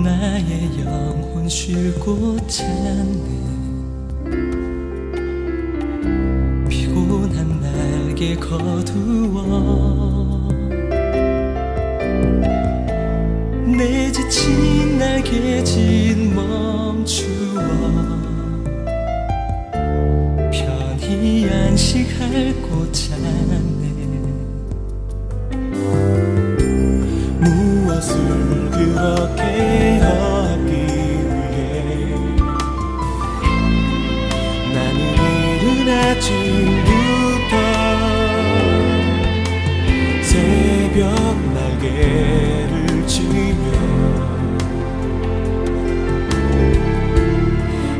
나의 영혼 쉴 곳 찾네. 피곤한 날개 거두어 내 지친 날개짓 멈추어 편히 안식할 곳 찾네 날개를 치며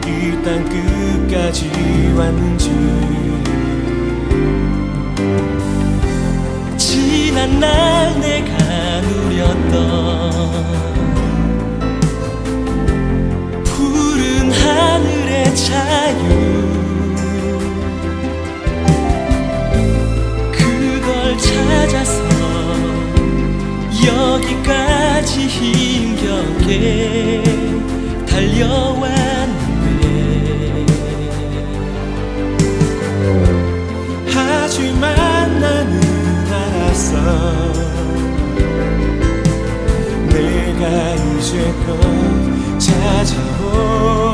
이 땅 끝까지 왔는지. 지난 날 내가 누렸던 힘겹게 달려왔는데 하지만 나는 알았어. 내가 이제껏 찾아온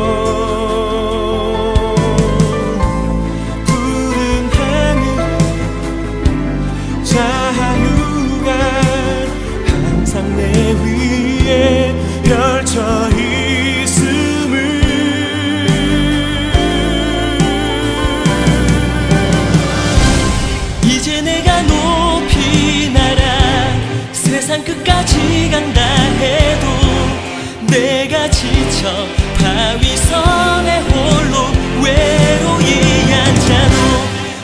지쳐 바위섬에 홀로 외로이 앉아도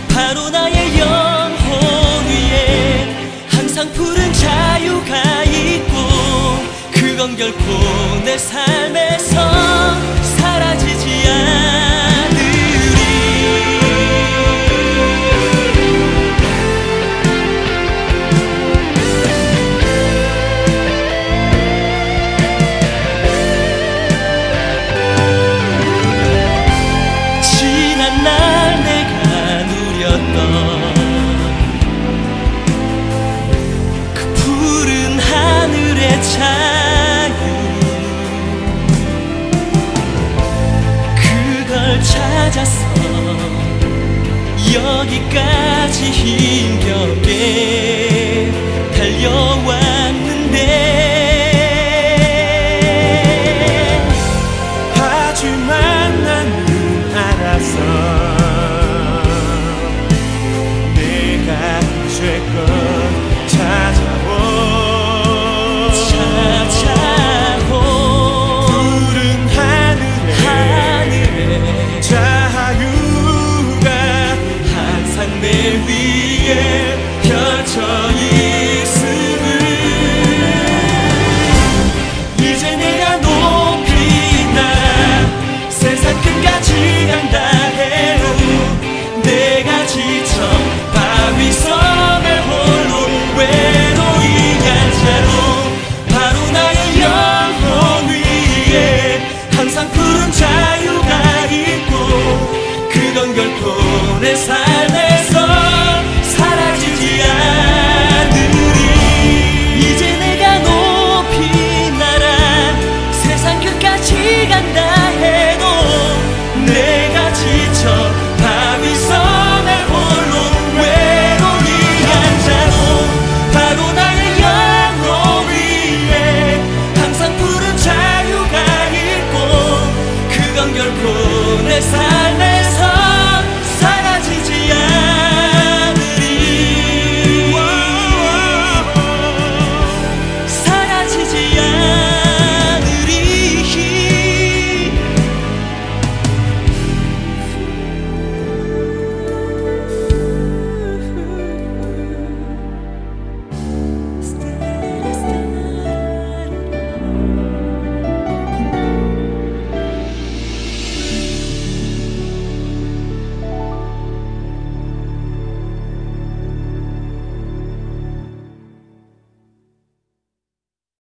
바로 나의 영혼 위에 항상 푸른 자유가 있고 그건 결코 내 삶에서 여기까지 힘겹게 달려와 pesar de eso.